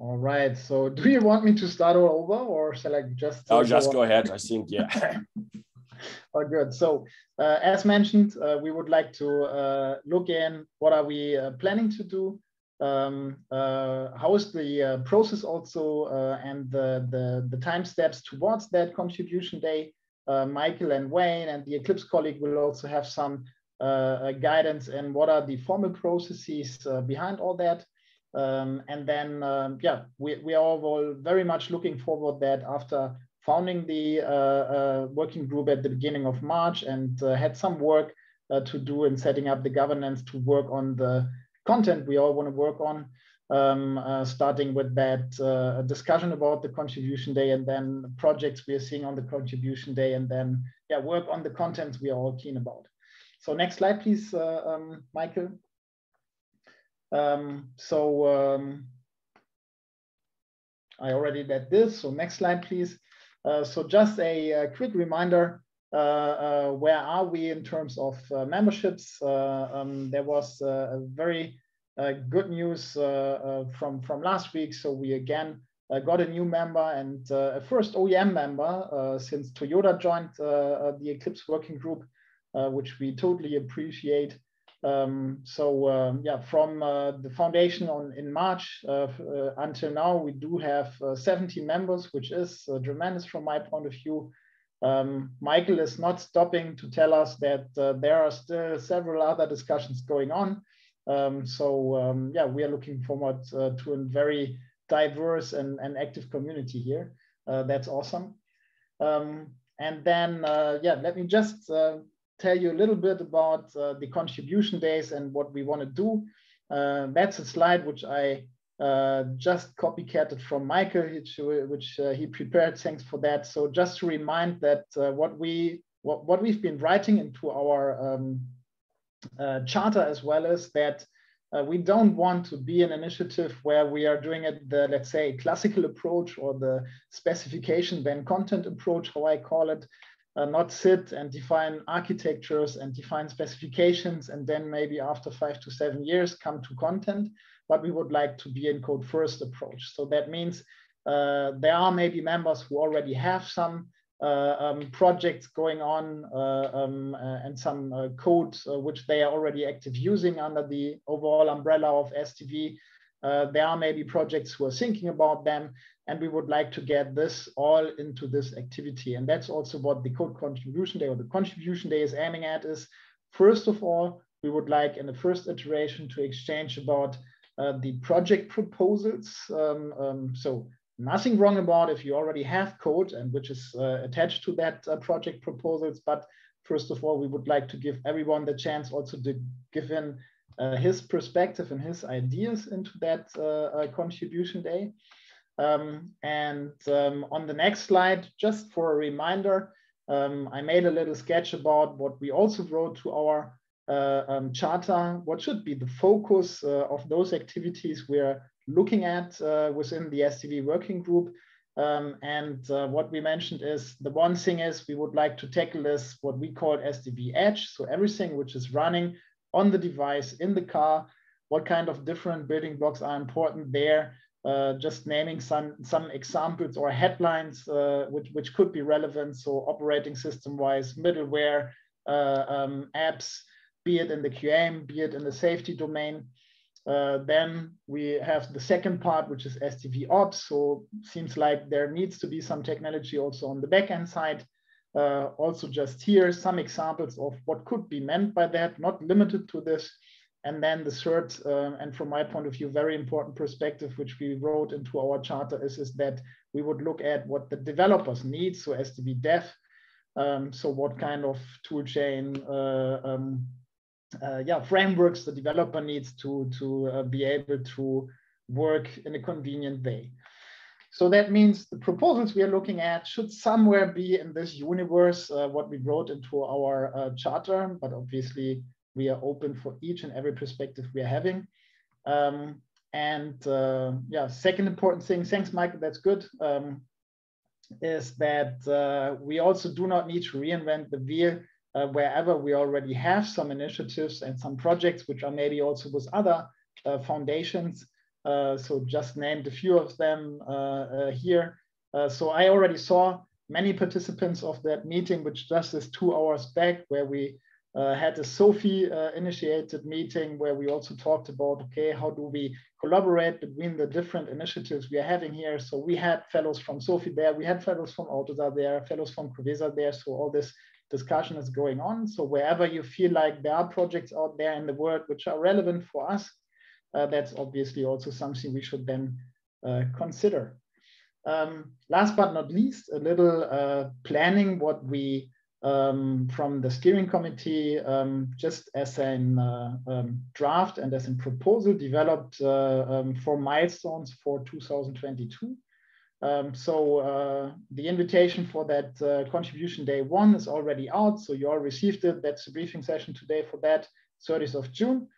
All right. So, do you want me to start all over, or shall I just? Oh, just go ahead. I think yeah. oh, good. So, uh, as mentioned, uh, we would like to uh, look in what are we uh, planning to do. Um, uh, how is the uh, process also, and the, the the time steps towards that contribution day. Michael and Wayne and the Eclipse colleague will also have some guidance and what are the formal processes behind all that. Um, and then, um, yeah, we, we are all very much looking forward that after founding the uh, uh, working group at the beginning of March and uh, had some work uh, to do in setting up the governance to work on the content we all want to work on, um, uh, starting with that uh, discussion about the contribution day and then projects we are seeing on the contribution day and then, yeah, work on the content we are all keen about. So next slide, please, um, Michael. Um, so um, I already did this. So next slide, please. Uh, so just a, a quick reminder, uh, uh, where are we in terms of uh, memberships? Uh, um, there was uh, a very good news from, from last week. So we again got a new member and a first OEM member since Toyota joined the Eclipse working group, which we totally appreciate. Um, so um, yeah, from uh, the foundation on in March uh, uh, until now, we do have uh, 17 members, which is uh, tremendous from my point of view. Um, Michael is not stopping to tell us that uh, there are still several other discussions going on. Um, so um, yeah, we are looking forward to a very diverse and, and active community here. that's awesome. And then yeah, let me just tell you a little bit about uh, the contribution days and what we want to do. Uh, that's a slide which I uh, just copycatted from Michael, which, which uh, he prepared. Thanks for that. So just to remind that uh, what we what, what we've been writing into our um, uh, charter as well is that we don't want to be an initiative where we are doing it the let's say classical approach or the specification then content approach, how I call it, uh, not sit and define architectures and define specifications and then maybe after five to seven years come to content, but we would like to be in code first approach. So that means uh, there are maybe members who already have some uh, um, projects going on uh, um, uh, and some uh, code which they are already active using under the overall umbrella of SDV. there are maybe projects who are thinking about them and we would like to get this all into this activity. And that's also what the code contribution day or the contribution day is aiming at is, first of all, we would like in the first iteration to exchange about uh, the project proposals. Um, um, so nothing wrong about if you already have code and which is uh, attached to that uh, project proposals. But first of all, we would like to give everyone the chance also to give in uh, his perspective and his ideas into that uh, uh, contribution day. Um, and um, on the next slide, just for a reminder, um, I made a little sketch about what we also wrote to our uh, um, charter, what should be the focus uh, of those activities we're looking at uh, within the SDV working group. Um, and uh, what we mentioned is the one thing is we would like to tackle this, what we call SDV edge. So everything which is running on the device in the car, what kind of different building blocks are important there uh, just naming some some examples or headlines uh, which which could be relevant. So operating system wise, middleware, uh, um, apps, be it in the QM, be it in the safety domain. Uh, then we have the second part, which is SDV ops. So seems like there needs to be some technology also on the backend side. Uh, also just here, some examples of what could be meant by that, not limited to this. And then the third, uh, and from my point of view, very important perspective, which we wrote into our charter is, is that we would look at what the developers need, so SDV dev, um, so what kind of tool chain, uh, um, uh, yeah, frameworks the developer needs to, to uh, be able to work in a convenient way. So that means the proposals we are looking at should somewhere be in this universe, uh, what we wrote into our uh, charter, but obviously we are open for each and every perspective we are having. Um, and uh, yeah, second important thing, thanks, Michael, that's good, um, is that uh, we also do not need to reinvent the wheel uh, wherever we already have some initiatives and some projects, which are maybe also with other uh, foundations. Uh, so just named a few of them here. so I already saw many participants of that meeting, which just is two hours back, where we uh, had a SOAFEE uh, initiated meeting where we also talked about, okay, how do we collaborate between the different initiatives we are having here? So we had fellows from SOAFEE there, we had fellows from AUTOSAR there, fellows from Covesa there. So all this discussion is going on. So wherever you feel like there are projects out there in the world which are relevant for us, uh, that's obviously also something we should then uh, consider. Um, last but not least, a little uh, planning what we um, from the steering committee um, just as a uh, um, draft and as a proposal developed uh, um, for milestones for 2022. Um, so uh, the invitation for that contribution day one is already out. So you all received it. That's the briefing session today for that, 30th of June.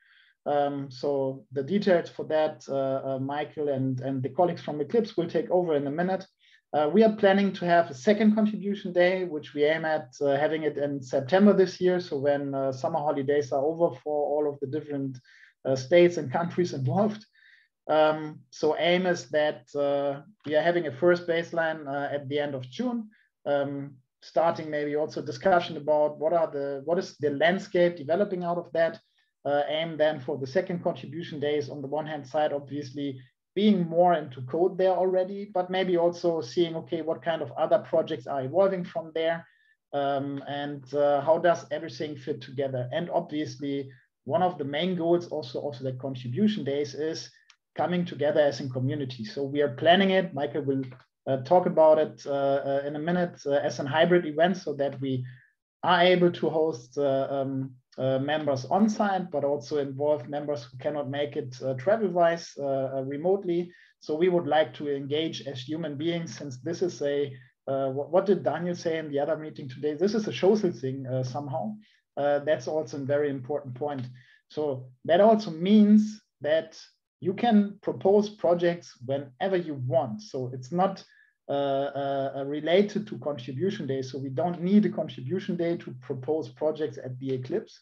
Um, so the details for that, uh, uh, Michael and, and the colleagues from Eclipse will take over in a minute. Uh, we are planning to have a second contribution day, which we aim at uh, having it in September this year. So when uh, summer holidays are over for all of the different uh, states and countries involved. Um, so aim is that we are having a first baseline at the end of June, um, starting maybe also discussion about what are the what is the landscape developing out of that. Aim then for the second contribution days on the one hand side, obviously being more into code there already, but maybe also seeing, okay, what kind of other projects are evolving from there um, and uh, how does everything fit together? And obviously, one of the main goals also, also the contribution days is coming together as a community. So we are planning it. Michael will uh, talk about it uh, uh in a minute uh, as a hybrid event so that we are able to host uh, um, uh, members on site, but also involve members who cannot make it uh, travel wise uh, uh, remotely. So we would like to engage as human beings since this is a, uh, what, what, did Daniel say in the other meeting today? This is a social thing somehow. that's also a very important point. So that also means that you can propose projects whenever you want. So it's not related to contribution day. So we don't need a contribution day to propose projects at the Eclipse.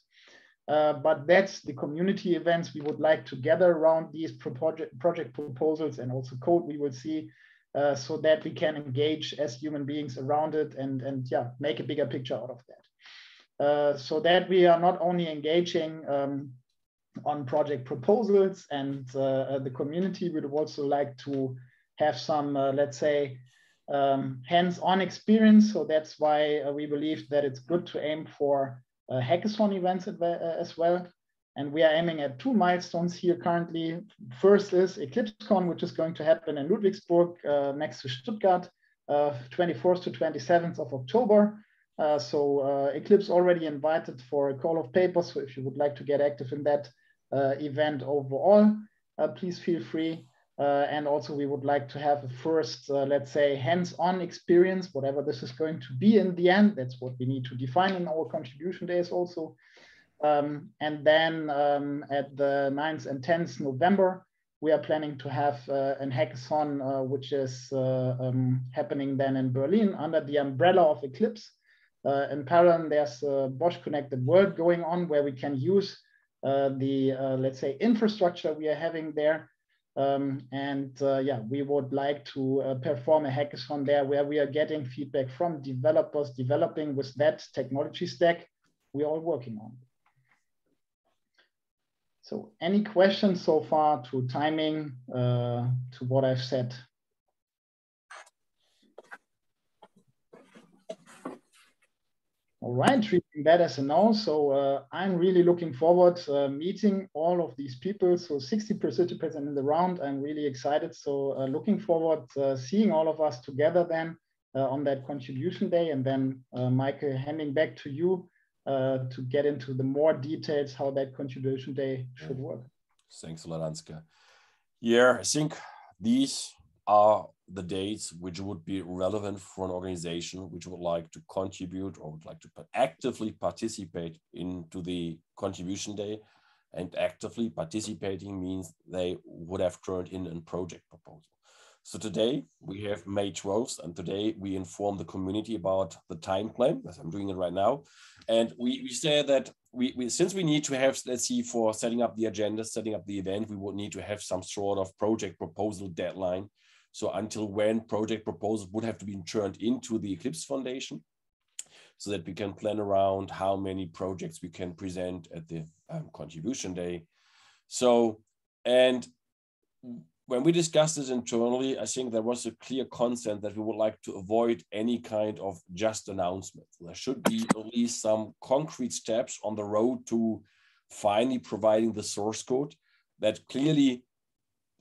Uh, but that's the community events we would like to gather around these project, project proposals and also code we will see uh, so that we can engage as human beings around it and, and yeah, make a bigger picture out of that. Uh, so that we are not only engaging um, on project proposals and uh, the community would also like to have some, let's say, um, hands-on experience. So that's why uh, we believe that it's good to aim for uh, hackathon events uh, as well. And we are aiming at two milestones here currently. First is EclipseCon, which is going to happen in Ludwigsburg uh, next to Stuttgart, 24th uh, to 27th of October. Uh, so Eclipse already invited for a call of papers. So if you would like to get active in that event overall, please feel free. Uh, and also we would like to have a first, uh, let's say, hands-on experience, whatever this is going to be in the end. That's what we need to define in our contribution days also. Um, and then um, at the 9th and 10th November, we are planning to have uh, an hackathon, uh, which is uh, um, happening then in Berlin under the umbrella of Eclipse. Uh, in parallel, there's a Bosch Connected World going on where we can use the, let's say, infrastructure we are having there um, and uh, yeah, we would like to uh, perform a hackathon there where we are getting feedback from developers developing with that technology stack we're all working on. So any questions so far to timing, uh, to what I've said? All right, treating that as a no. So uh, I'm really looking forward uh, meeting all of these people. So 60 participants in the round. I'm really excited. So uh, looking forward uh, seeing all of us together then uh, on that contribution day. And then uh, Michael, handing back to you to get into the more details how that contribution day should work. Thanks a lot, Ansgar. Yeah, I think these are the dates which would be relevant for an organization which would like to contribute or would like to actively participate into the contribution day. And actively participating means they would have turned in a project proposal. So today we have May 12th, and today we inform the community about the time plan, as I'm doing it right now. And we, we say that we, we since we need to have let's see for setting up the agenda setting up the event we would need to have some sort of project proposal deadline so until when project proposals would have to be turned into the eclipse foundation so that we can plan around how many projects we can present at the um, contribution day so and when we discussed this internally, I think there was a clear consent that we would like to avoid any kind of just announcement. There should be at least some concrete steps on the road to finally providing the source code that clearly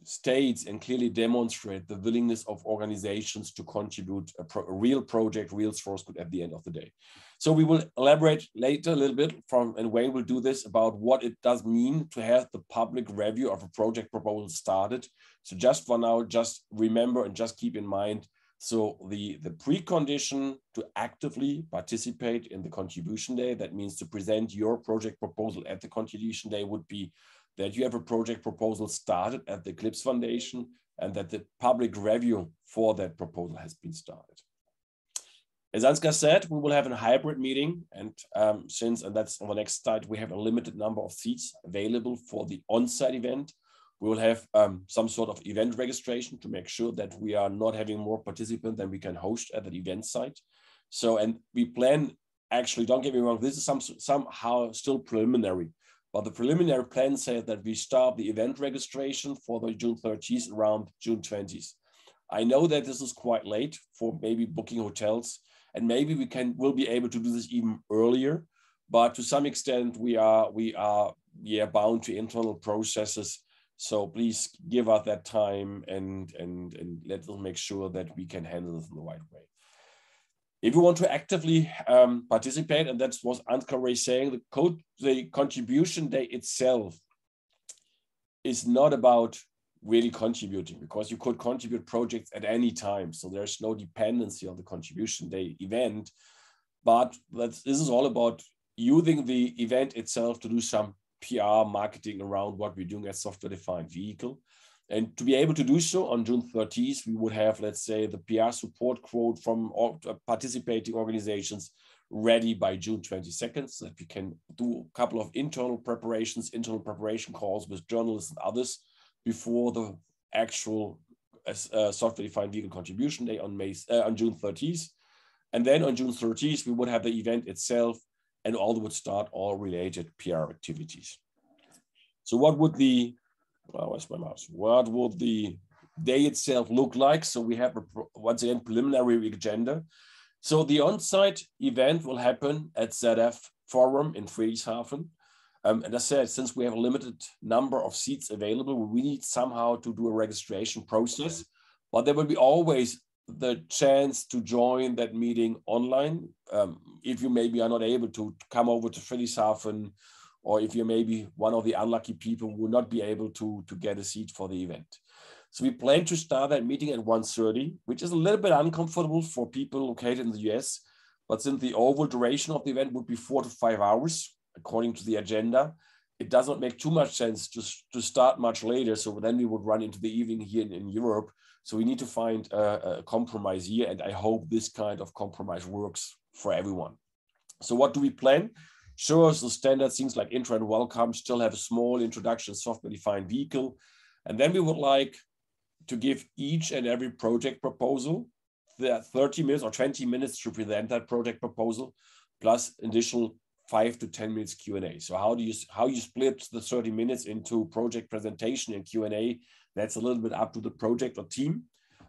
states and clearly demonstrate the willingness of organizations to contribute a, pro a, real project, real source code at the end of the day. So we will elaborate later a little bit from, and Wayne will do this about what it does mean to have the public review of a project proposal started. So just for now, just remember and just keep in mind, so the, the precondition to actively participate in the contribution day, that means to present your project proposal at the contribution day would be that you have a project proposal started at the Eclipse Foundation and that the public review for that proposal has been started. As Ansgar said, we will have a hybrid meeting and um, since, and that's on the next slide, we have a limited number of seats available for the on-site event. We will have um, some sort of event registration to make sure that we are not having more participants than we can host at the event site. So, and we plan, actually, don't get me wrong, this is some, somehow still preliminary. But the preliminary plan said that we start the event registration for the June 30th around June 20th. I know that this is quite late for maybe booking hotels, and maybe we can will be able to do this even earlier. But to some extent, we are we are yeah bound to internal processes. So please give us that time and and and let us make sure that we can handle this in the right way if you want to actively um, participate, and that's what Ansgar was saying, the code, the contribution day itself is not about really contributing because you could contribute projects at any time. So there's no dependency on the contribution day event. But this is all about using the event itself to do some PR marketing around what we're doing as software defined vehicle. And to be able to do so on June 30th, we would have, let's say, the PR support quote from uh, participating organizations ready by June 22nd, so that we can do a couple of internal preparations, internal preparation calls with journalists and others before the actual uh, software-defined vehicle contribution day on May uh, on June 30th. And then on June 30th, we would have the event itself and all would start all related PR activities. So what would the well, where's my mouse? What would the day itself look like? So we have a, once again preliminary agenda. So the on-site event will happen at ZF Forum in Friedrichshafen. Um, and I said, since we have a limited number of seats available, we need somehow to do a registration process. But there will be always the chance to join that meeting online. Um, if you maybe are not able to come over to Friedrichshafen or if you're maybe one of the unlucky people who will not be able to, to get a seat for the event. So we plan to start that meeting at 1.30, which is a little bit uncomfortable for people located in the US, but since the overall duration of the event would be four to five hours, according to the agenda, it does not make too much sense to, to start much later. So then we would run into the evening here in, in Europe. So we need to find a, a compromise here. And I hope this kind of compromise works for everyone. So what do we plan? Sure, the standard things like intro and welcome still have a small introduction software-defined vehicle. And then we would like to give each and every project proposal the 30 minutes or 20 minutes to present that project proposal, plus additional five to 10 minutes Q&A. So how do you how you split the 30 minutes into project presentation and Q&A? That's a little bit up to the project or team.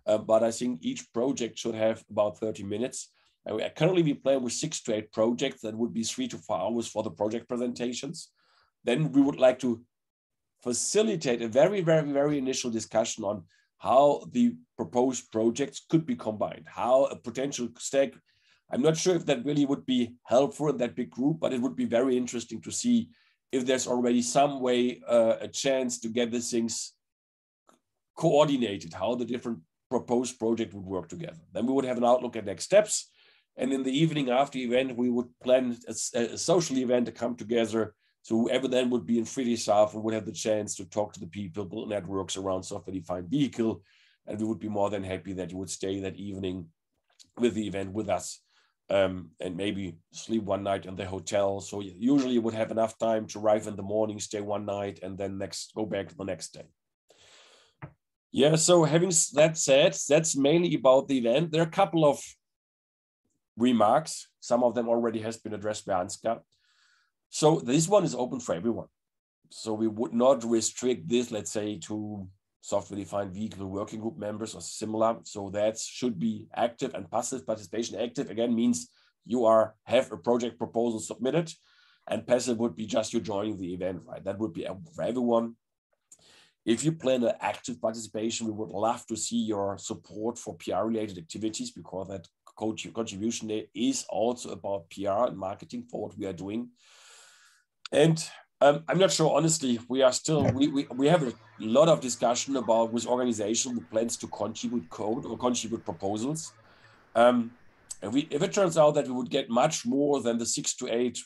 Uh, but I think each project should have about 30 minutes. And currently we play with six to eight projects that would be three to four hours for the project presentations. Then we would like to facilitate a very, very, very initial discussion on how the proposed projects could be combined, how a potential stake. I'm not sure if that really would be helpful in that big group, but it would be very interesting to see if there's already some way, uh, a chance to get these things coordinated, how the different proposed project would work together. Then we would have an outlook at next steps. And in the evening after the event, we would plan a, a social event to come together. So whoever then would be in Friedrichshafen would have the chance to talk to the people, build networks around software-defined vehicle. And we would be more than happy that you would stay that evening with the event with us. um, and maybe sleep one night in the hotel. So usually you would have enough time to arrive in the morning, stay one night, and then next go back the next day. Yeah, so having that said, that's mainly about the event. There are a couple of remarks. Some of them already has been addressed by Ansgar. So this one is open for everyone. So we would not restrict this, let's say, to software-defined vehicle working group members or similar. So that should be active and passive participation. Active again means you are have a project proposal submitted, and passive would be just you joining the event, right? That would be for everyone. If you plan an active participation, we would love to see your support for PR-related activities because that contribution day is also about PR and marketing for what we are doing. And um, I'm not sure, honestly, we are still, we, we, we have a lot of discussion about with organization who plans to contribute code or contribute proposals. Um, if, we, if it turns out that we would get much more than the six to eight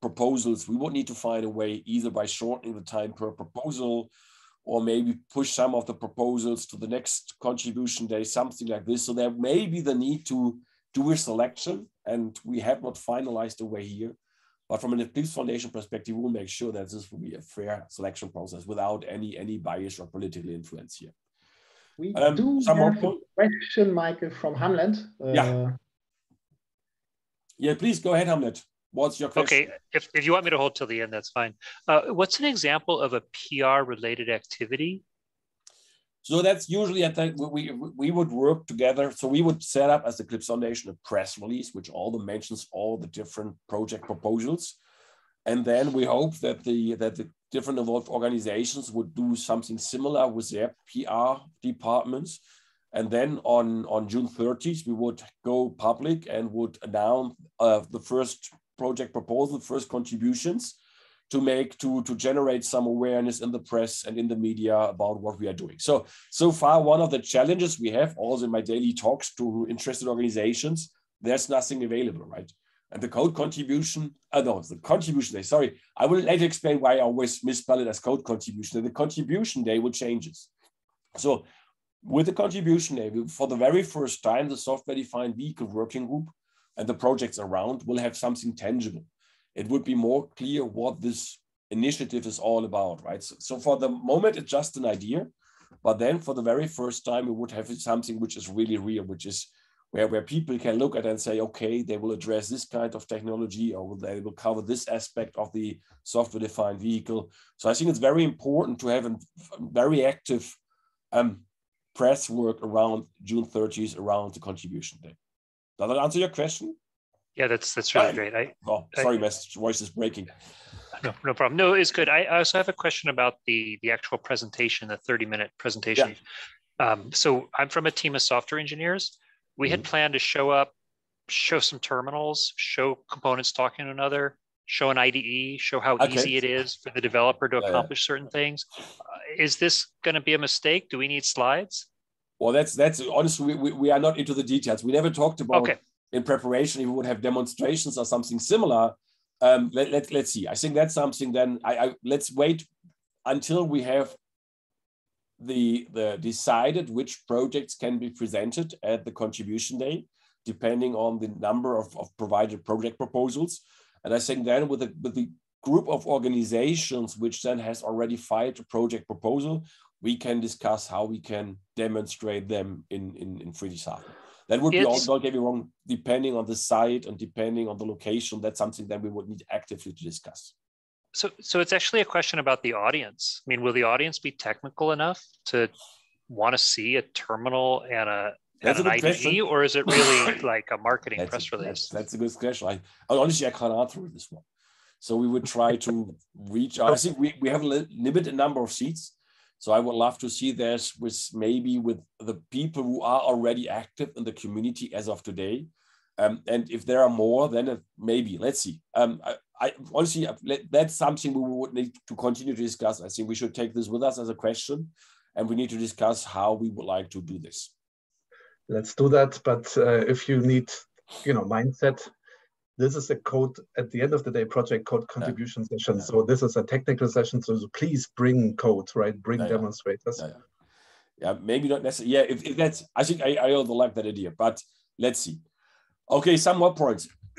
proposals, we would need to find a way either by shortening the time per proposal or maybe push some of the proposals to the next contribution day, something like this. So there may be the need to do a selection, and we have not finalized the way here. But from an Eclipse Foundation perspective, we'll make sure that this will be a fair selection process without any any bias or political influence here. We um, do have a question, Michael, from Hamlet. Uh, yeah. Yeah, please go ahead, Hamlet. What's your question? Okay, if, if you want me to hold till the end, that's fine. Uh, what's an example of a PR related activity so that's usually at that we we would work together. So we would set up as the Eclipse Foundation a press release, which all the mentions all the different project proposals, and then we hope that the that the different involved organizations would do something similar with their PR departments. And then on, on June 30th, we would go public and would announce uh, the first project proposal, first contributions to make to to generate some awareness in the press and in the media about what we are doing. So so far one of the challenges we have also in my daily talks to interested organizations there's nothing available right? And the code contribution uh, no the contribution day sorry i will later explain why i always misspell it as code contribution the contribution day will changes so with the contribution day for the very first time the software defined vehicle working group and the projects around will have something tangible it would be more clear what this initiative is all about, right? So, so, for the moment, it's just an idea, but then for the very first time, we would have something which is really real, which is where, where people can look at and say, okay, they will address this kind of technology or they will cover this aspect of the software-defined vehicle. So I think it's very important to have a very active um, press work around June 30th, around the contribution day. Does that answer your question? Yeah, that's that's really great. I oh, sorry, my voice is breaking. No, no problem. No, it's good. I also have a question about the the actual presentation, the thirty minute presentation. Yeah. Um, so I'm from a team of software engineers. We mm-hmm. had planned to show up, show some terminals, show components talking to another, show an IDE, show how okay. easy it is for the developer to accomplish yeah. certain things. Uh, is this going to be a mistake? Do we need slides? Well, that's that's honestly we, we are not into the details. We never talked about okay in preparation, if we would have demonstrations or something similar, um, let, let, let's see. I think that's something then I, I let's wait until we have the, the decided which projects can be presented at the contribution day, depending on the number of, of provided project proposals. And I think then with the, with the group of organizations which then has already filed a project proposal, we can discuss how we can demonstrate them in, in, in Friedrichshafen. That would it's, be all, don't get me wrong, depending on the site and depending on the location, that's something that we would need actively to discuss. So, so it's actually a question about the audience. I mean, will the audience be technical enough to want to see a terminal and a that's an IDE, question. or is it really like a marketing that's press a, release? That's, that's, a good question. I honestly I can't answer this one. So we would try to reach out. I think we, we have a limited number of seats. So I would love to see this with maybe with the people who are already active in the community as of today. Um, and if there are more, then maybe let's see. Um, I, I honestly that's something we would need to continue to discuss. I think we should take this with us as a question, and we need to discuss how we would like to do this. Let's do that. But uh, if you need, you know, mindset this is a code at the end of the day project code contribution yeah. session. Yeah. So this is a technical session. So please bring code, right? Bring yeah, demonstrators. Yeah, maybe not necessarily. Yeah, if, if that's, I think I, I also like that idea, but let's see. Okay, some more points.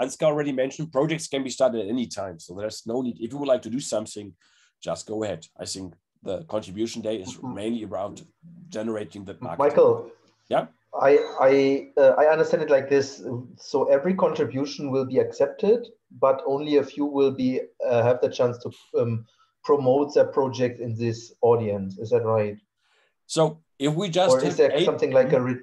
Ansgar already mentioned projects can be started at any time. So there's no need, if you would like to do something, just go ahead. I think the contribution day is mm-hmm. mainly around generating that market. Michael. Yeah. I I uh, I understand it like this. So every contribution will be accepted, but only a few will be uh, have the chance to um, promote their project in this audience. Is that right? So if we just or is there eight, something like a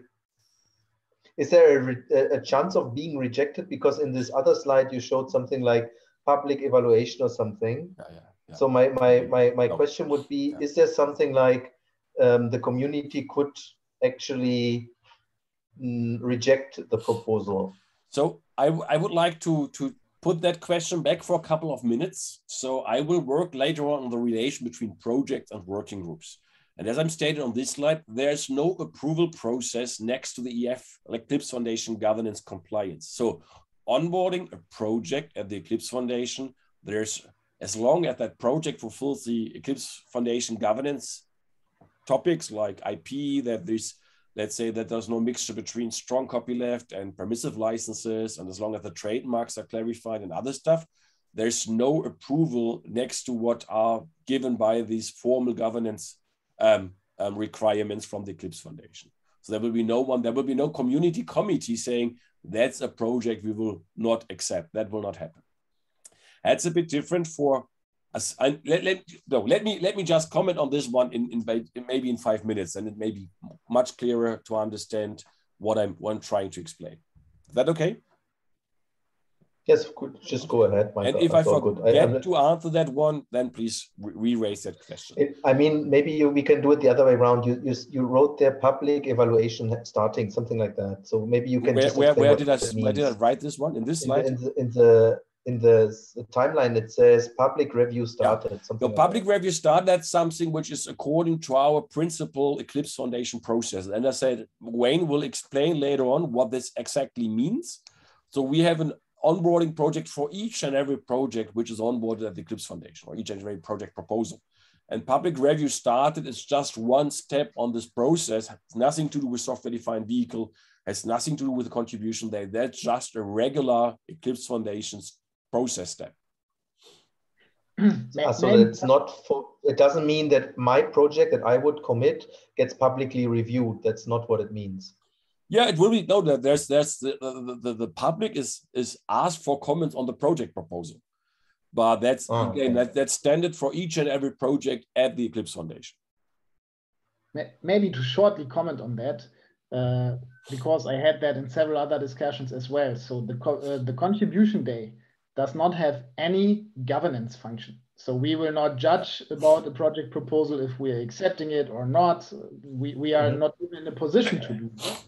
is there a, a, chance of being rejected because in this other slide you showed something like public evaluation or something yeah, yeah, yeah. so my my my, my no. question would be is there something like um, the community could actually Mm, reject the proposal. So I, I would like to to put that question back for a couple of minutes. So i will work later on on the relation between projects and working groups. And as I'm stated on this slide, there's no approval process next to the EF Eclipse Foundation governance compliance. So onboarding a project at the Eclipse Foundation, there's as long as that project fulfills the Eclipse Foundation governance topics like IP, that there's, let's say that there's no mixture between strong copyleft and permissive licenses, and as long as the trademarks are clarified and other stuff, there's no approval next to what are given by these formal governance um, um, requirements from the Eclipse Foundation. So there will be no one, there will be no community committee saying that's a project we will not accept. That will not happen. That's a bit different for And let, let, no, let me let me just comment on this one in, in, maybe in five minutes, and it may be much clearer to understand what I'm what I'm trying to explain. Is that okay? Yes, just go ahead. Michael. And if I forget I, to answer that one, then please re-raise that question. It, I mean, maybe you, we can do it the other way around. You you, you wrote their public evaluation starting, something like that. So maybe you can where, where, where did I where did I write this one in this slide? In the, in the, in the, in the timeline, it says public review started. Yeah. Something the like public that. review started. That's something which is according to our principal Eclipse Foundation process. And I said Wayne will explain later on what this exactly means. So we have an onboarding project for each and every project which is onboarded at the Eclipse Foundation or each and every project proposal. And public review started is just one step on this process. Has nothing to do with software-defined vehicle. Has nothing to do with the contribution day. That's just a regular Eclipse Foundation's process step. Ah, so it's not for. It doesn't mean that my project that I would commit gets publicly reviewed. That's not what it means. Yeah, it will be no. There's there's the, the, the public is is asked for comments on the project proposal, but that's oh, again okay. that, that's standard for each and every project at the Eclipse Foundation. Maybe to shortly comment on that, uh, because I had that in several other discussions as well. So the co uh, the contribution day does not have any governance function. So we will not judge about the project proposal if we are accepting it or not. We, we are not even in a position to do that.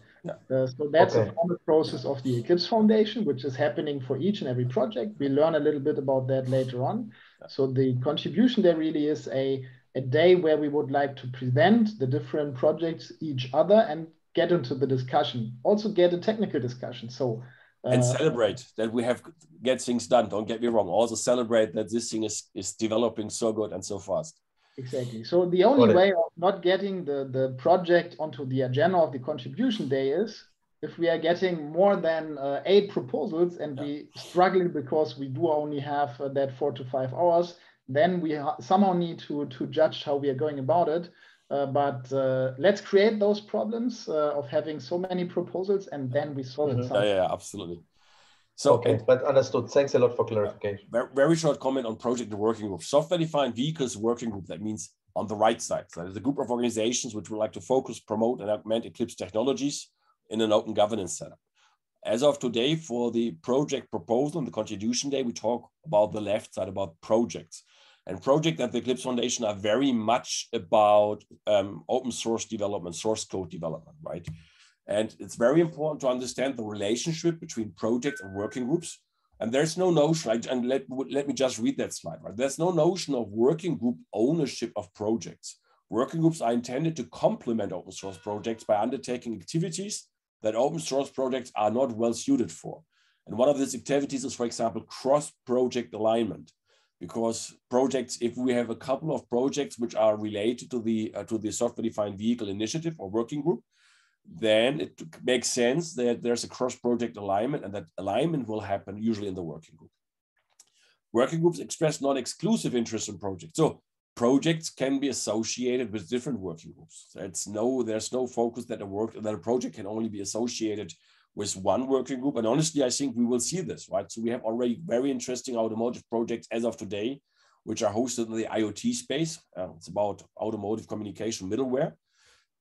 Uh, so that's okay. a formal process of the Eclipse Foundation, which is happening for each and every project. We learn a little bit about that later on. So the contribution there really is a, a day where we would like to present the different projects each other and get into the discussion. Also get a technical discussion. So and celebrate that we have get things done. Don't get me wrong. Also celebrate that this thing is is developing so good and so fast. Exactly. So the only way of not getting the, the project onto the agenda of the contribution day is if we are getting more than uh, eight proposals and yeah. we struggling because we do only have uh, that four to five hours, then we somehow need to, to judge how we are going about it. Uh, but uh, let's create those problems uh, of having so many proposals and then we solve mm -hmm. it. Yeah, yeah, absolutely. So, okay, but understood. Thanks a lot for clarification. Very, very short comment on project working group. Software-defined vehicles working group. That means on the right side. So there's a group of organizations which would like to focus, promote, and augment Eclipse technologies in an open governance setup. As of today, for the project proposal and the contribution day, we talk about the left side about projects. And projects at the Eclipse Foundation are very much about um, open source development, source code development, right? And it's very important to understand the relationship between projects and working groups. And there's no notion, and let, let me just read that slide, right? There's no notion of working group ownership of projects. Working groups are intended to complement open source projects by undertaking activities that open source projects are not well suited for. And one of these activities is, for example, cross-project alignment. Because projects, if we have a couple of projects which are related to the, uh, to the software-defined vehicle initiative or working group, then it makes sense that there's a cross-project alignment and that alignment will happen usually in the working group. Working groups express non-exclusive interest in projects. So projects can be associated with different working groups. It's no, there's no focus that a work that a project can only be associated with one working group. And honestly, I think we will see this, right? So we have already very interesting automotive projects as of today, which are hosted in the IoT space. Uh, it's about automotive communication middleware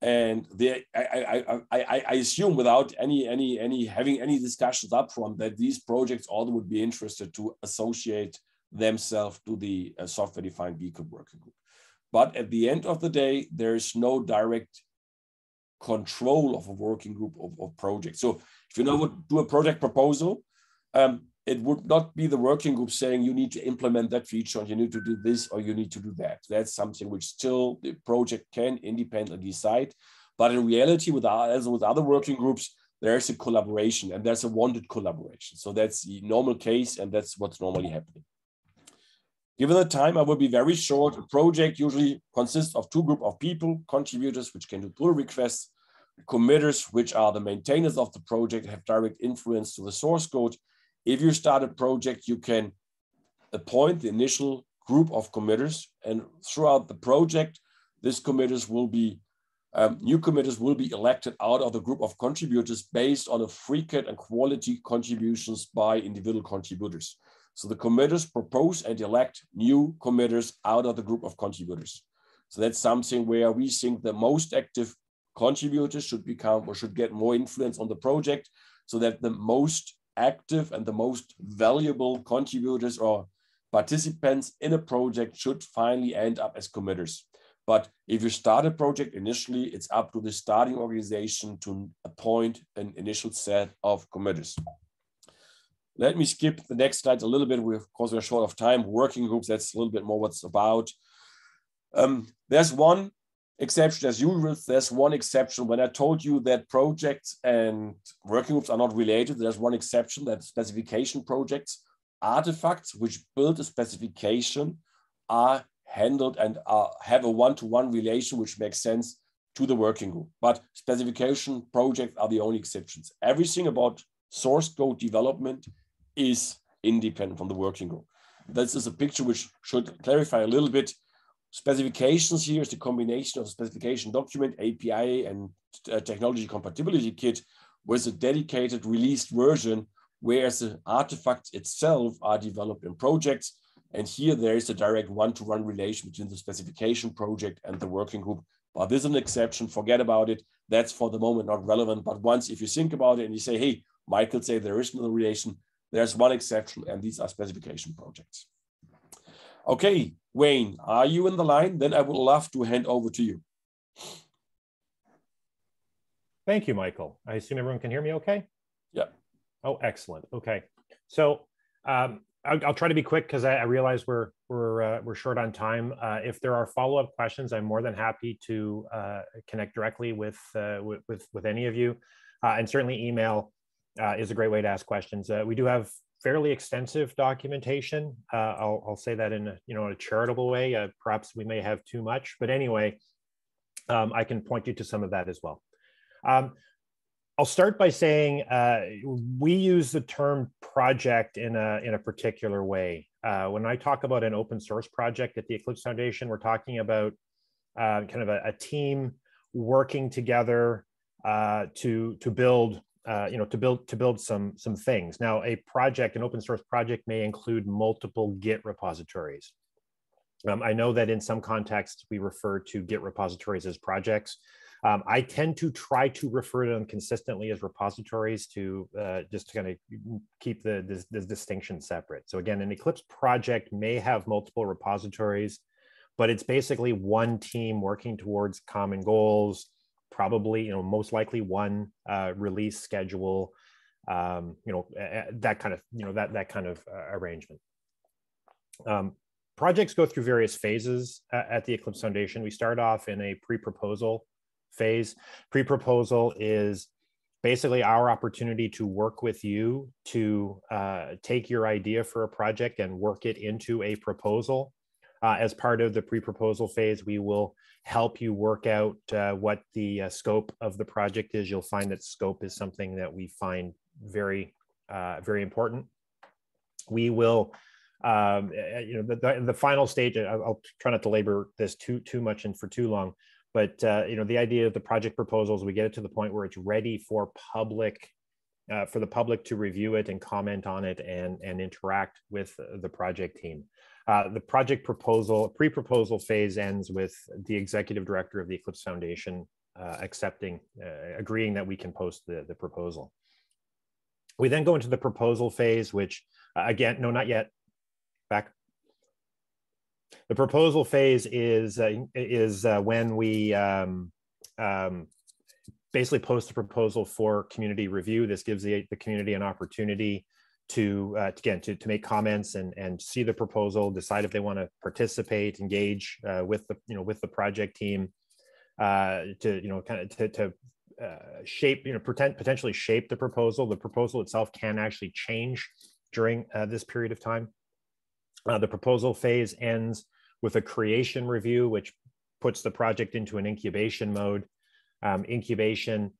and they, I, I, I, I assume without any any any having any discussions up front that these projects all would be interested to associate themselves to the uh, software defined vehicle working group. But at the end of the day, there is no direct control of a working group of, of projects. So if you know what do a project proposal, um, it would not be the working group saying you need to implement that feature and you need to do this or you need to do that. That's something which still the project can independently decide. But in reality, with our, as with other working groups, there's a collaboration and there's a wanted collaboration. So that's the normal case and that's what's normally happening. Given the time, I will be very short. A project usually consists of two group of people, contributors, which can do pull requests, committers, which are the maintainers of the project, have direct influence to the source code, if you start a project, you can appoint the initial group of committers, and throughout the project, these committers will be um, new committers will be elected out of the group of contributors based on a frequent and quality contributions by individual contributors. So the committers propose and elect new committers out of the group of contributors. So that's something where we think the most active contributors should become or should get more influence on the project so that the most active and the most valuable contributors or participants in a project should finally end up as committers. But if you start a project initially, it's up to the starting organization to appoint an initial set of committers. Let me skip the next slide a little bit. We, of course, we're short of time. Working groups, that's a little bit more what's about. Um, there's one exception as usual. There's one exception. When I told you that projects and working groups are not related, there's one exception that specification projects, artifacts which build a specification are handled and are, have a one-to-one relation which makes sense to the working group. But specification projects are the only exceptions. Everything about source code development is independent from the working group. This is a picture which should clarify a little bit Specifications here is the combination of specification document, API, and uh, technology compatibility kit with a dedicated released version, whereas the artifacts itself are developed in projects. And here there is a direct one-to-one -one relation between the specification project and the working group. But this is an exception, forget about it. That's for the moment not relevant. But once if you think about it and you say, hey, Michael say there is no relation, there's one exception, and these are specification projects. Okay, Wayne, are you in the line? Then I would love to hand over to you. Thank you, Michael. I assume everyone can hear me okay? Yeah. Oh, excellent. Okay. So um, I'll, I'll, try to be quick because I, I, realize we're we're uh, we're short on time. Uh, if there are follow up questions, I'm more than happy to uh, connect directly with, uh, with, with with any of you, uh, and certainly email uh, is a great way to ask questions. we do have fairly extensive documentation. Uh, I'll, I'll, say that in a, you know in a charitable way. Uh, perhaps we may have too much, but anyway, um, I can point you to some of that as well. Um, I'll start by saying uh, we use the term project in a in a particular way. Uh, when I talk about an open source project at the Eclipse Foundation, we're talking about uh, kind of a, a, team working together uh, to to build uh, you know to build to build some some things. Now a project an open source project may include multiple git repositories. Um, i know that in some contexts we refer to git repositories as projects. Um, i tend to try to refer to them consistently as repositories to uh, just kind of keep the this, this distinction separate. So again an eclipse project may have multiple repositories but it's basically one team working towards common goals probably you know most likely one uh, release schedule um, you know that kind of you know that that kind of uh, arrangement. Um, projects go through various phases at the eclipse foundation. We start off in a pre-proposal phase. Pre-proposal is basically our opportunity to work with you to uh, take your idea for a project and work it into a proposal Uh, as part of the pre-proposal phase, we will help you work out uh, what the uh, scope of the project is. You'll find that scope is something that we find very, uh, very important. We will, um, you know, the, the, the final stage, I'll, I'll, try not to labor this too, too much and for too long, but, uh, you know, the idea of the project proposals, we get it to the point where it's ready for public uh, for the public to review it and comment on it and, and interact with the project team. Uh, the project proposal, pre-proposal phase ends with the executive director of the Eclipse Foundation uh, accepting, uh, agreeing that we can post the, the proposal. We then go into the proposal phase, which uh, again, no, not yet, back. The proposal phase is, uh, is when we um, um, basically post the proposal for community review. This gives the, the community an opportunity to, uh, again, to, to make comments and, and see the proposal, decide if they want to participate, engage uh, with the, you know, with the project team uh, to, you know, kind of to, to uh, shape, you know, pretend, potentially shape the proposal. The proposal itself can actually change during uh, this period of time. Uh, the proposal phase ends with a creation review, which puts the project into an incubation mode. Um, incubation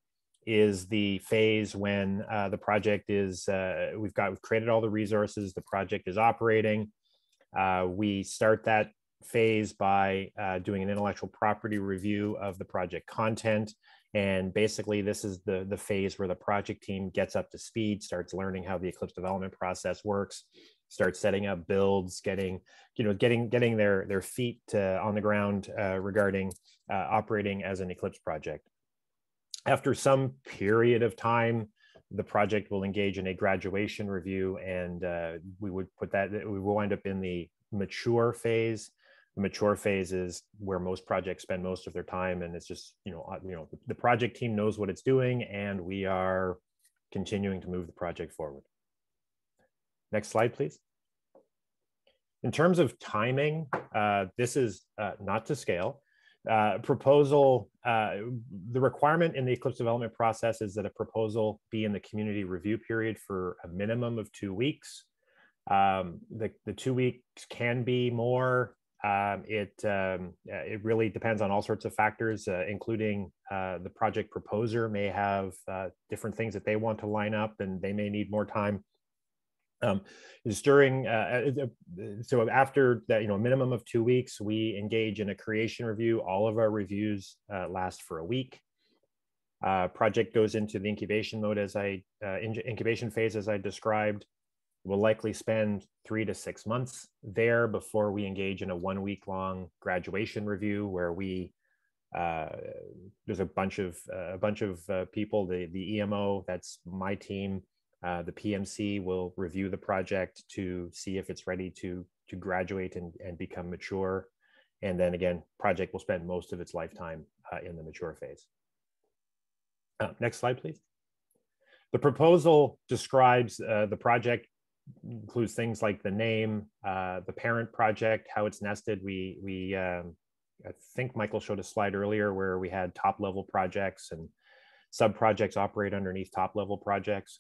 is the phase when uh, the project is, uh, we've got, we've created all the resources, the project is operating. Uh, we start that phase by uh, doing an intellectual property review of the project content. And basically this is the, the phase where the project team gets up to speed, starts learning how the Eclipse development process works, starts setting up builds, getting, you know, getting, getting their, their feet uh, on the ground uh, regarding operating as an Eclipse project. After some period of time, the project will engage in a graduation review and uh, we would put that, we will wind up in the mature phase. The mature phase is where most projects spend most of their time and it's just, you know, you know, the project team knows what it's doing and we are continuing to move the project forward. Next slide, please. In terms of timing, uh, this is uh, not to scale. Uh, proposal, uh, the requirement in the Eclipse development process is that a proposal be in the community review period for a minimum of two weeks. Um, the, the two weeks can be more. Um, it, um, it really depends on all sorts of factors, uh, including uh, the project proposer may have uh, different things that they want to line up and they may need more time. Um, is during uh, uh, uh, so after that you know a minimum of two weeks we engage in a creation review. All of our reviews uh, last for a week. Uh, project goes into the incubation mode as i uh, incubation phase as i described. We'll likely spend three to six months there before we engage in a one week long graduation review where we there's a bunch of a bunch of people the the EMO that's my team uh, the PMC will review the project to see if it's ready to, to graduate and, and become mature. And then again, project will spend most of its lifetime uh, in the mature phase. Uh, next slide, please. The proposal describes uh, the project includes things like the name, uh, the parent project, how it's nested. We, we um, I think Michael showed a slide earlier where we had top level projects and sub projects operate underneath top level projects.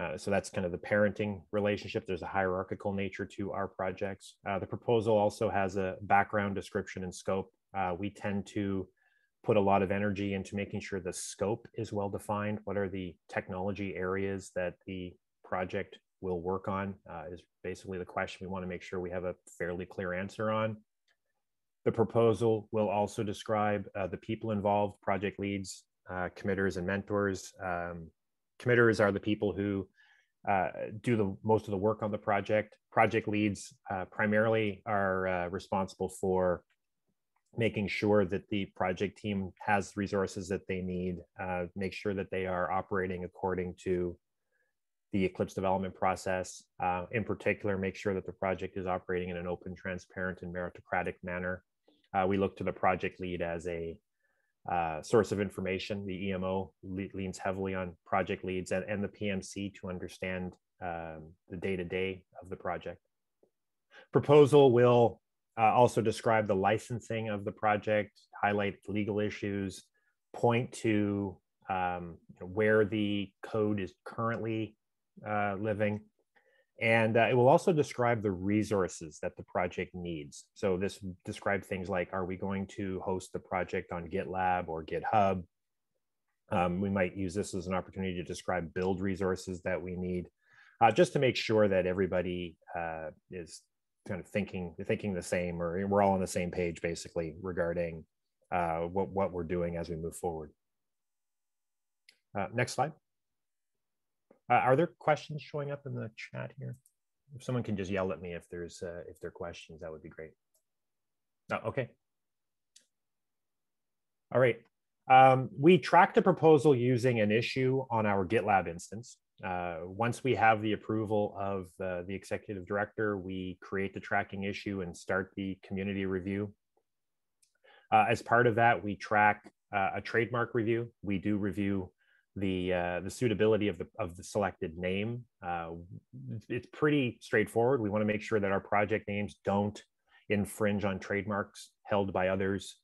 Uh, so that's kind of the parenting relationship. There's a hierarchical nature to our projects. Uh, the proposal also has a background description and scope. Uh, we tend to put a lot of energy into making sure the scope is well defined. What are the technology areas that the project will work on uh, is basically the question we want to make sure we have a fairly clear answer on. The proposal will also describe uh, the people involved, project leads, committers and mentors, um, committers are the people who uh, do the most of the work on the project. Project leads uh, primarily are uh, responsible for making sure that the project team has resources that they need, uh, make sure that they are operating according to the Eclipse development process. Uh, in particular, make sure that the project is operating in an open, transparent, and meritocratic manner. Uh, we look to the project lead as a uh, source of information. The EMO le leans heavily on project leads and, and the PMC to understand um, the day to day of the project. Proposal will uh, also describe the licensing of the project, highlight legal issues, point to um, where the code is currently uh, living, And uh, it will also describe the resources that the project needs. So this describe things like, are we going to host the project on GitLab or GitHub? Um, we might use this as an opportunity to describe build resources that we need, uh, just to make sure that everybody uh, is kind of thinking thinking the same, or we're all on the same page, basically, regarding uh, what what we're doing as we move forward. Uh, next slide. Uh, are there questions showing up in the chat here? If someone can just yell at me if there's uh, if there are questions, that would be great. Oh, okay. All right. Um, we tracked a proposal using an issue on our GitLab instance. Uh, once we have the approval of uh, the executive director, we create the tracking issue and start the community review. Uh, as part of that, we track uh, a trademark review. We do review the uh, the suitability of the of the selected name. Uh, it's pretty straightforward. We want to make sure that our project names don't infringe on trademarks held by others.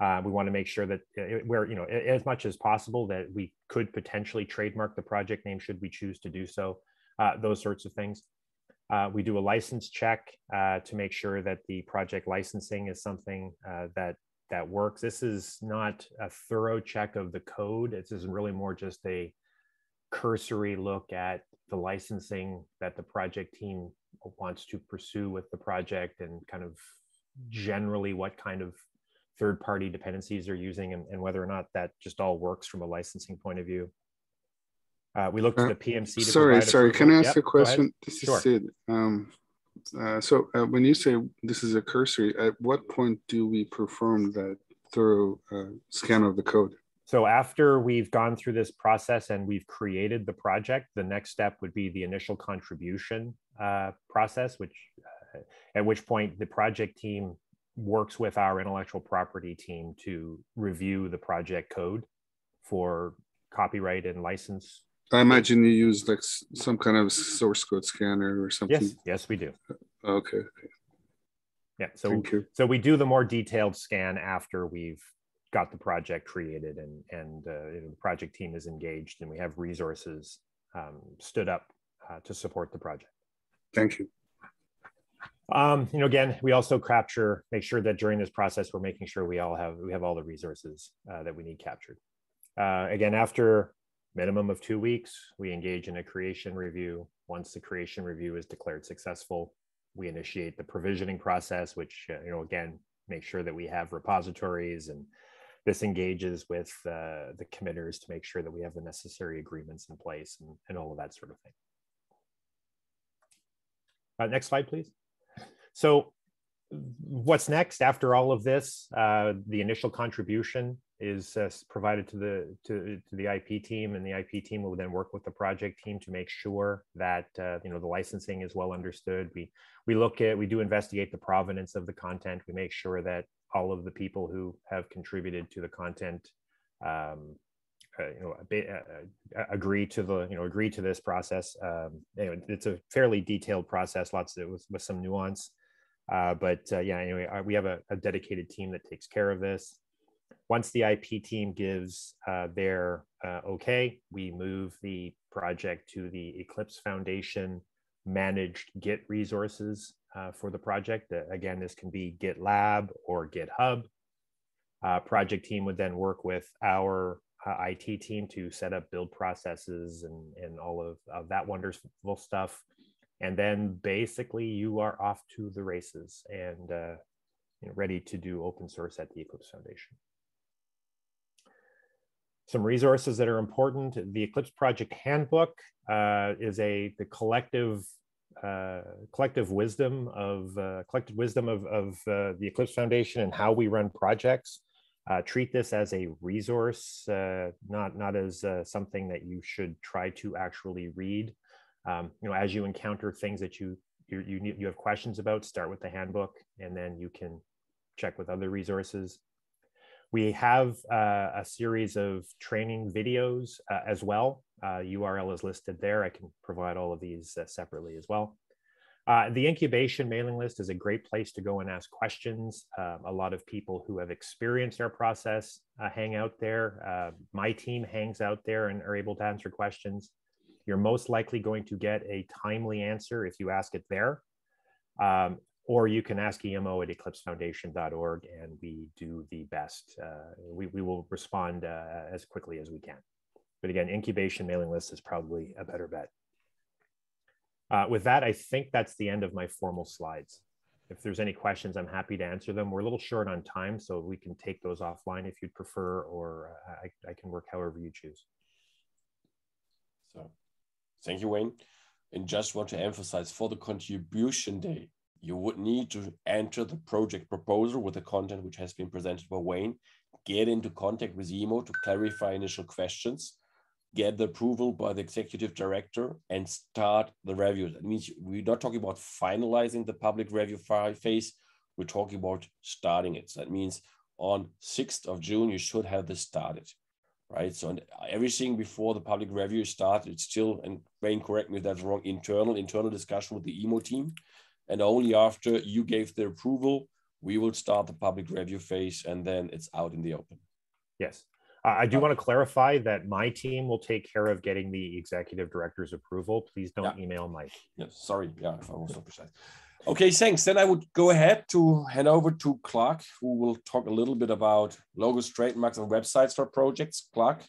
Uh, we want to make sure that uh, where you know as much as possible that we could potentially trademark the project name should we choose to do so. Uh, those sorts of things. Uh, we do a license check to make sure that the project licensing is something that that works. This is not a thorough check of the code. This is really more just a cursory look at the licensing that the project team wants to pursue with the project and kind of generally what kind of third party dependencies they're using and, and whether or not that just all works from a licensing point of view. Uh, we looked at the PMC. sorry, sorry. Can I ask yep, a question? This sure. is Sid. Um, uh, so uh, when you say this is a cursory, at what point do we perform that thorough uh, scan of the code? So after we've gone through this process and we've created the project, the next step would be the initial contribution uh, process, which uh, at which point the project team works with our intellectual property team to review the project code for copyright and license I imagine you use like some kind of source code scanner or something. Yes, yes, we do. Okay. okay. Yeah. So so we do the more detailed scan after we've got the project created and and uh, you know, the project team is engaged and we have resources um, stood up uh, to support the project. Thank you. Um, you know, again, we also capture, make sure that during this process, we're making sure we all have we have all the resources uh, that we need captured. Uh, again, after minimum of two weeks, we engage in a creation review. Once the creation review is declared successful, we initiate the provisioning process, which, uh, you know, again, make sure that we have repositories and this engages with uh, the committers to make sure that we have the necessary agreements in place and, and all of that sort of thing. Uh, next slide, please. So what's next after all of this? Uh, the initial contribution is uh, provided to the to, to the IP team, and the IP team will then work with the project team to make sure that uh, you know the licensing is well understood. We we look at we do investigate the provenance of the content. We make sure that all of the people who have contributed to the content um, uh, you know, uh, uh, agree to the, you know, agree to this process. Um, anyway, it's a fairly detailed process, lots of with, with some nuance. Uh, but yeah, anyway, we have a, a, dedicated team that takes care of this. Once the IP team gives uh, their uh, okay, we move the project to the Eclipse Foundation managed Git resources uh, for the project. Uh, again, this can be GitLab or GitHub. Uh, project team would then work with our uh, IT team to set up build processes and, and all of, of that wonderful stuff. And then basically you are off to the races and you know, ready to do open source at the Eclipse Foundation some resources that are important. The Eclipse Project Handbook uh, is a the collective uh, collective wisdom of uh, collective wisdom of, of uh, the Eclipse Foundation and how we run projects. Uh, treat this as a resource, uh, not not as something that you should try to actually read. Um, you know, as you encounter things that you you you, need, you have questions about, start with the handbook, and then you can check with other resources. We have uh, a series of training videos uh, as well. Uh, URL is listed there. I can provide all of these uh, separately as well. Uh, the incubation mailing list is a great place to go and ask questions. A lot of people who have experienced our process uh, hang out there. my team hangs out there and are able to answer questions. You're most likely going to get a timely answer if you ask it there. Um, or you can ask emo at eclipsefoundation.org and we do the best. Uh, we, we will respond uh, as quickly as we can. But again, incubation mailing list is probably a better bet. Uh, with that, I think that's the end of my formal slides. If there's any questions, I'm happy to answer them. We're a little short on time, so we can take those offline if you'd prefer, or uh, I, I can work however you choose. So thank you, Wayne. And just want to emphasize for the contribution day, you would need to enter the project proposal with the content which has been presented by Wayne, get into contact with EMO to clarify initial questions, get the approval by the executive director and start the review. That means we're not talking about finalizing the public review phase, we're talking about starting it. So that means on 6th of June, you should have this started right? So everything before the public review starts, it's still, and Wayne, correct me if that's wrong, internal, internal discussion with the EMO team. And only after you gave the approval, we will start the public review phase and then it's out in the open. Yes. Uh, I do want to clarify that my team will take care of getting the executive director's approval. Please don't yeah. email Mike. Yes, sorry. Yeah, if I was so precise. Okay, thanks. Then I would go ahead to hand over to Clark, who will talk a little bit about logos, trademarks, and websites for projects. Clark.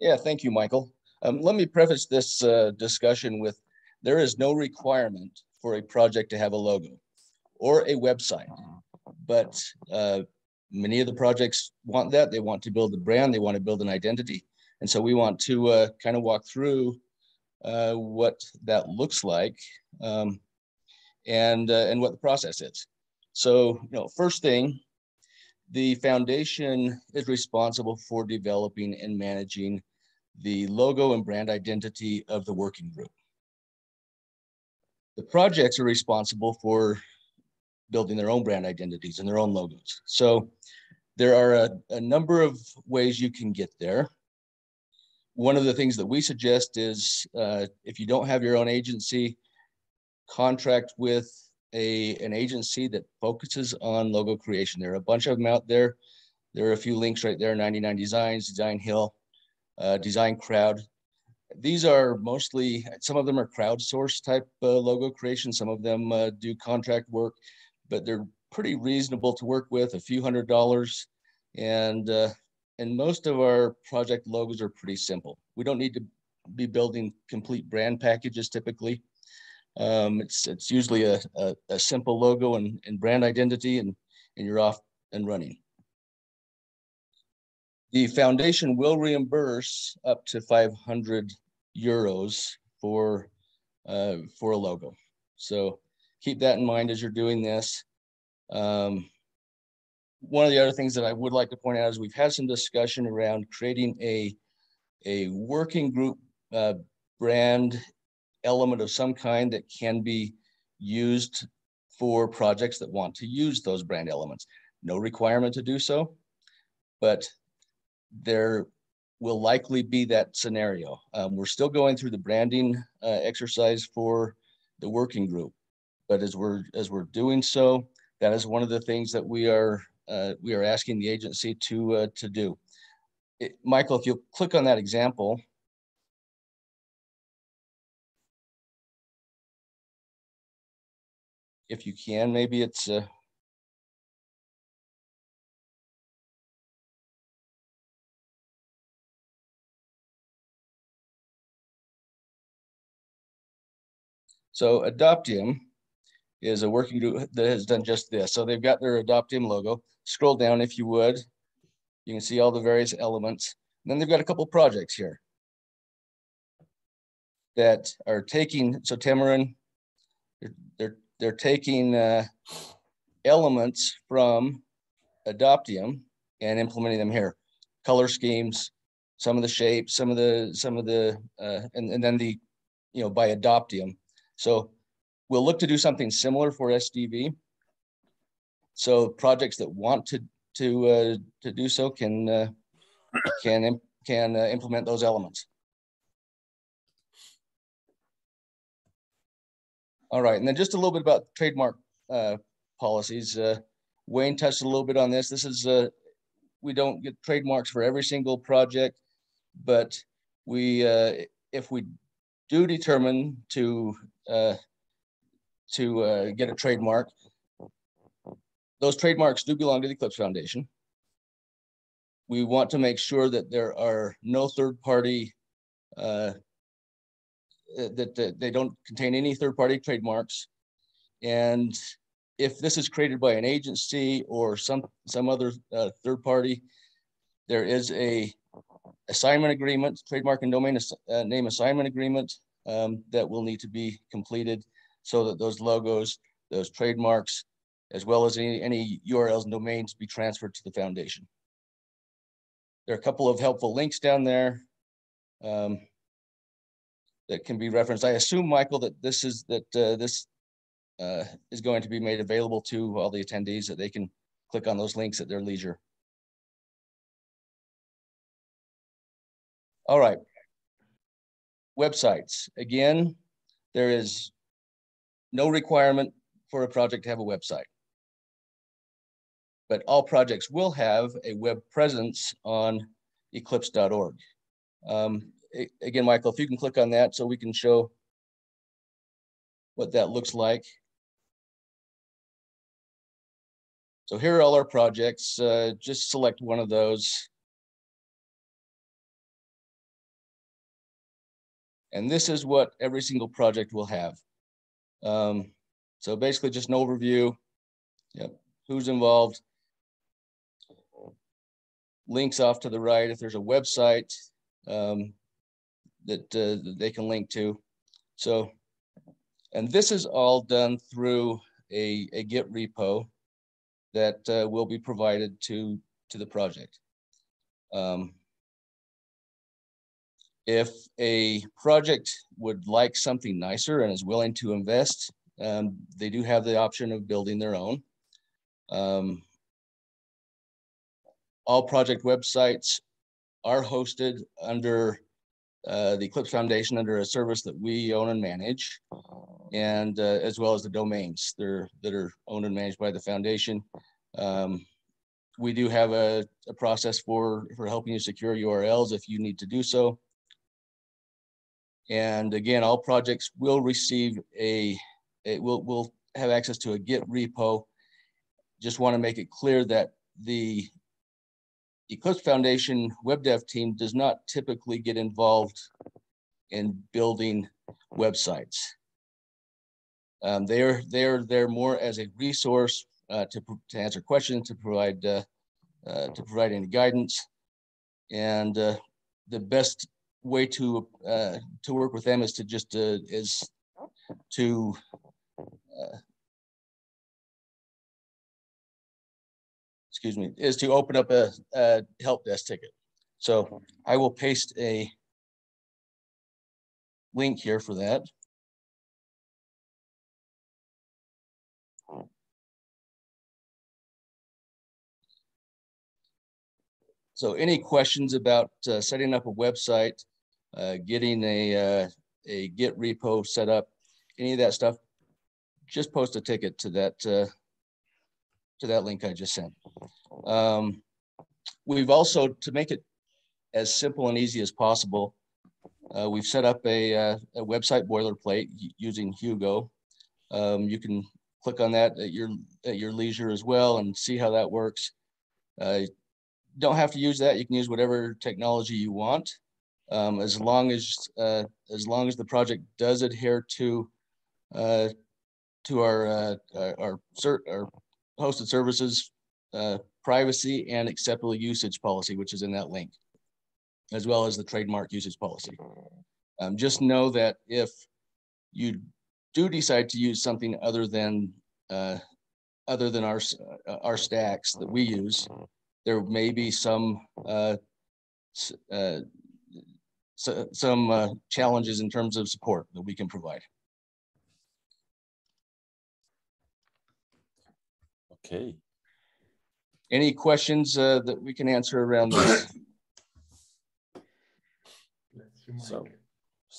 Yeah, thank you, Michael. Um, let me preface this uh, discussion with there is no requirement for a project to have a logo or a website, but uh, many of the projects want that. They want to build a brand, they want to build an identity. And so we want to uh, kind of walk through uh, what that looks like. Um, and, uh, and what the process is. So, you know, first thing, the foundation is responsible for developing and managing the logo and brand identity of the working group. The projects are responsible for building their own brand identities and their own logos. So there are a, a number of ways you can get there. One of the things that we suggest is uh, if you don't have your own agency, contract with a an agency that focuses on logo creation. There are a bunch of them out there. There are a few links right there, 99 Designs, Design Hill, uh, Design Crowd. These are mostly, some of them are crowdsourced type uh, logo creation. Some of them uh, do contract work, but they're pretty reasonable to work with, a few hundred dollars. And, uh, and most of our project logos are pretty simple. We don't need to be building complete brand packages typically. Um, it's it's usually a, a, a, simple logo and, and brand identity, and, and you're off and running. The foundation will reimburse up to 500 euros for uh, for a logo. So keep that in mind as you're doing this. Um, one of the other things that I would like to point out is we've had some discussion around creating a a working group uh, brand element of some kind that can be used for projects that want to use those brand elements. No requirement to do so, but there will likely be that scenario. Um, we're still going through the branding uh, exercise for the working group, but as we're as we're doing so, that is one of the things that we are uh, we are asking the agency to uh, to do. It, Michael, if you click on that example, if you can, maybe it's So Adoptium is a working group that has done just this. So they've got their Adoptium logo. Scroll down if you would. You can see all the various elements. And then they've got a couple projects here that are taking, so Temurin, they're, they're they're taking uh, elements from Adoptium and implementing them here. Color schemes, some of the shapes, some of the, some of the, uh, and, and then the, you know, by Adoptium. So we'll look to do something similar for SDV. So projects that want to to uh, to do so can uh, can can uh, implement those elements. All right, and then just a little bit about trademark uh, policies. Uh, Wayne touched a little bit on this. This is, uh, we don't get trademarks for every single project, but we, if we do determine to uh, to uh, get a trademark, those trademarks do belong to the Eclipse Foundation. We want to make sure that there are no third party uh, that, that they don't contain any third party trademarks. And if this is created by an agency or some some other uh, third party, there is a assignment agreement, trademark and domain uh, name assignment agreement um, that will need to be completed so that those logos, those trademarks, as well as any, any URLs and domains be transferred to the foundation. There are a couple of helpful links down there um, that can be referenced. I assume, Michael, that this is that uh, this uh, is going to be made available to all the attendees that they can click on those links at their leisure. All right. Websites. Again, there is no requirement for a project to have a website. But all projects will have a web presence on eclipse.org. Um, again, Michael, if you can click on that so we can show what that looks like. So here are all our projects. Uh, just select one of those. And this is what every single project will have. Um, so basically just an overview, yep, who's involved, links off to the right if there's a website um, that, uh, they can link to. So, and this is all done through a, a Git repo that uh, will be provided to, to the project. Um, if a project would like something nicer and is willing to invest, um, they do have the option of building their own. Um, all project websites are hosted under uh, the Eclipse Foundation under a service that we own and manage, and uh, as well as the domains that are owned and managed by the foundation. Um, we do have a, a, process for, for helping you secure URLs if you need to do so. And again, all projects will receive a, it will, will have access to a Git repo. Just want to make it clear that the Eclipse Foundation web dev team does not typically get involved in building websites. Um, they're they're there more as a resource uh, to to answer questions, to provide uh, uh, to provide any guidance, and uh, the best way to uh, to work with them is to just uh, is to uh, excuse me is to open up a, a help desk ticket. So I will paste a link here for that. So any questions about uh, setting up a website, uh, getting a, uh, a Git repo set up, any of that stuff, just post a ticket to that uh, to that link I just sent. Um, we've also, to make it as simple and easy as possible, uh, we've set up a, uh, a website boilerplate using Hugo. Um, you can click on that at your at your leisure as well and see how that works. Uh, don't have to use that. You can use whatever technology you want um, as long as uh, as long as the project does adhere to uh, to our uh, our our hosted services uh, privacy and acceptable usage policy, which is in that link, as well as the trademark usage policy. Um, just know that if you do decide to use something other than uh, other than our uh, our stacks that we use, there may be some uh, uh, so, some uh, challenges in terms of support that we can provide. Okay. Any questions uh, that we can answer around this? so,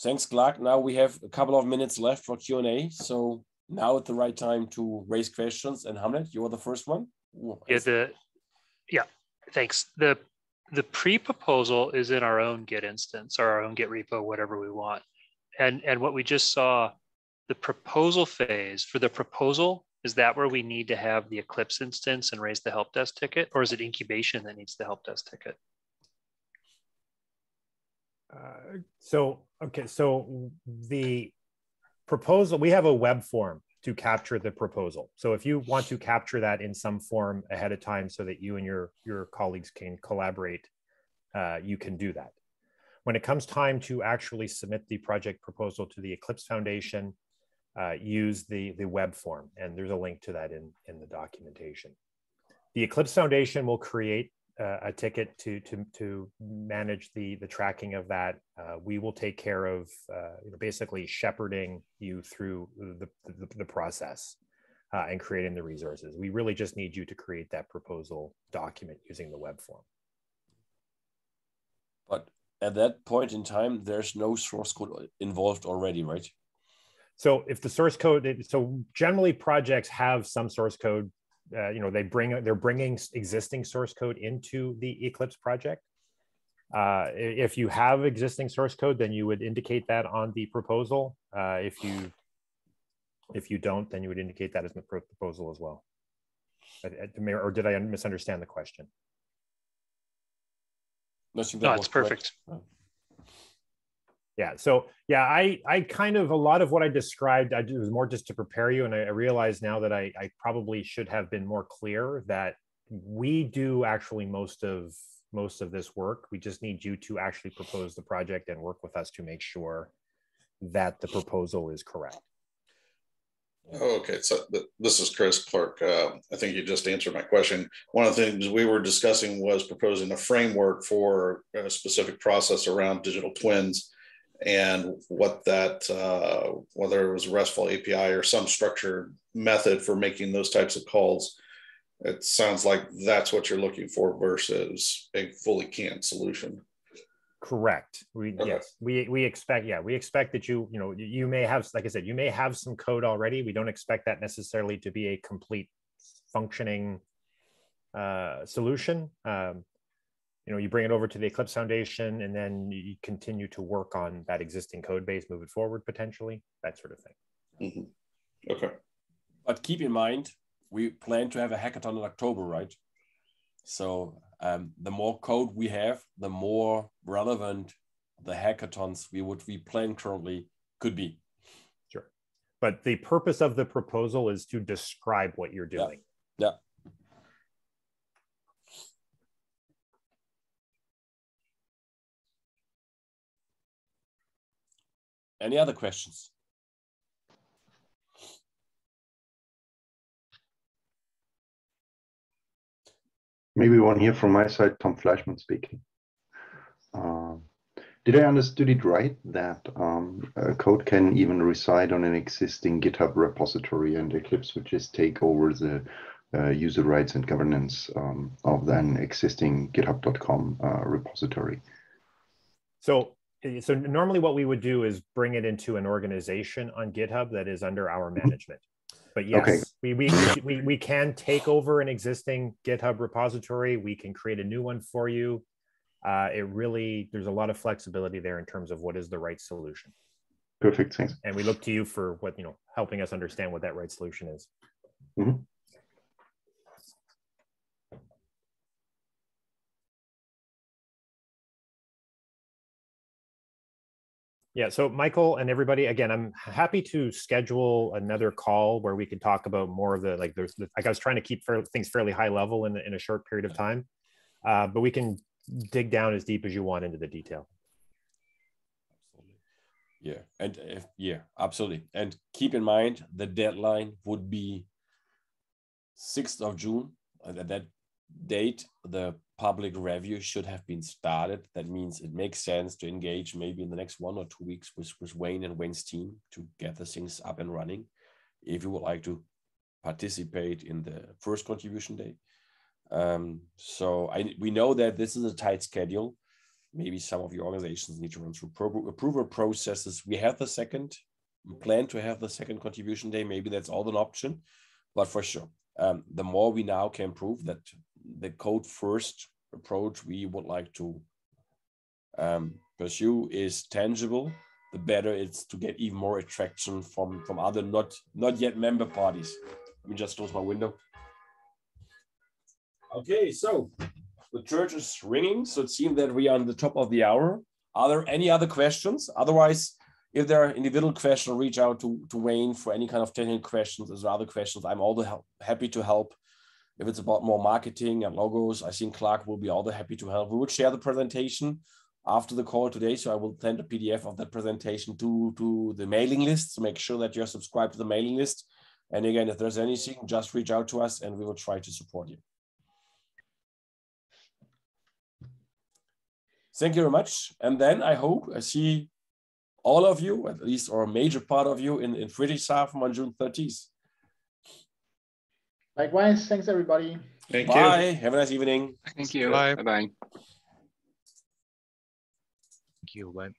thanks, Clark. Now we have a couple of minutes left for Q&A. So now at the right time to raise questions. And Hamlet, you are the first one. Yeah, the, yeah, thanks. The the pre-proposal is in our own Git instance or our own Git repo, whatever we want. And, and what we just saw, the proposal phase for the proposal, is that where we need to have the Eclipse instance and raise the help desk ticket? Or is it incubation that needs the help desk ticket? Uh, so, okay, so the proposal, we have a web form to capture the proposal. So if you want to capture that in some form ahead of time so that you and your, your colleagues can collaborate, uh, you can do that. When it comes time to actually submit the project proposal to the Eclipse Foundation, uh, use the, the web form. And there's a link to that in, in the documentation. The Eclipse Foundation will create uh, a ticket to to to manage the the tracking of that. Uh, we will take care of uh, you know, basically shepherding you through the the, the process uh, and creating the resources. We really just need you to create that proposal document using the web form. But at that point in time, there's no source code involved already, right? So if the source code, so generally projects have some source code uh, you know they bring they're bringing existing source code into the Eclipse project. Uh, if you have existing source code, then you would indicate that on the proposal. Uh, if you if you don't, then you would indicate that as the proposal as well. Or did I misunderstand the question? No, it's perfect. Correct yeah so yeah i i kind of a lot of what i described i was more just to prepare you and i, I realize now that I, I probably should have been more clear that we do actually most of most of this work we just need you to actually propose the project and work with us to make sure that the proposal is correct okay, so this is Chris Clark. Uh, I think you just answered my question. One of the things we were discussing was proposing a framework for a specific process around digital twins and what that uh, whether it was a RESTful API or some structured method for making those types of calls. It sounds like that's what you're looking for versus a fully canned solution. Correct. We okay. yes, we we expect yeah, we expect that you you know you may have like I said you may have some code already. We don't expect that necessarily to be a complete functioning uh, solution. Um, you know you bring it over to the eclipse foundation and then you continue to work on that existing code base move it forward potentially that sort of thing. Mm-hmm. okay. But keep in mind we plan to have a hackathon in october right? So um, the more code we have the more relevant the hackathons we would we plan currently could be. Sure. But the purpose of the proposal is to describe what you're doing. Yeah, yeah. Any other questions? Maybe one here from my side, Tom Fleischmann speaking. Uh, did I understood it right that um, code can even reside on an existing GitHub repository and Eclipse would just take over the uh, user rights and governance um, of an existing github.com uh, repository? So so normally what we would do is bring it into an organization on GitHub that is under our mm-hmm. management. But yes, okay. we, we, we, we can take over an existing GitHub repository. We can create a new one for you. Uh, it really, there's a lot of flexibility there in terms of what is the right solution. Perfect, thanks. And we look to you for what, you know, helping us understand what that right solution is. Mm -hmm. Yeah. So, Michael and everybody, again, I'm happy to schedule another call where we can talk about more of the like. There's like I was trying to keep things fairly high level in in a short period of time, uh, but we can dig down as deep as you want into the detail. Absolutely. Yeah, and if, yeah, absolutely. And keep in mind the deadline would be 6th of June. And at that date, the public review should have been started. That means it makes sense to engage maybe in the next one or two weeks with, with Wayne and Wayne's team to get the things up and running. If you would like to participate in the first contribution day. Um, so I, we know that this is a tight schedule. Maybe some of your organizations need to run through pro- approval processes. We have the second, plan to have the second contribution day. Maybe that's all an option, but for sure, um, the more we now can prove that the code first approach we would like to um, pursue is tangible, the better it's to get even more attraction from from other not not yet member parties. Let me just close my window. Okay, so the church is ringing, so it seems that we are on the top of the hour. Are there any other questions? Otherwise, if there are individual questions, reach out to, to Wayne for any kind of technical questions. As other questions, I'm all the help, happy to help. If it's about more marketing and logos, I think Clark will be all the happy to help. We would share the presentation after the call today. So I will send a PDF of that presentation to, to the mailing list make sure that you're subscribed to the mailing list. And again, if there's anything, just reach out to us and we will try to support you. Thank you very much. And then I hope I see all of you, at least, or a major part of you in, in Friedrichshafen on June 30th. Likewise, thanks everybody. Thank Bye. you. Have a nice evening. Thank you. Bye. Bye-bye. Thank you. Bye.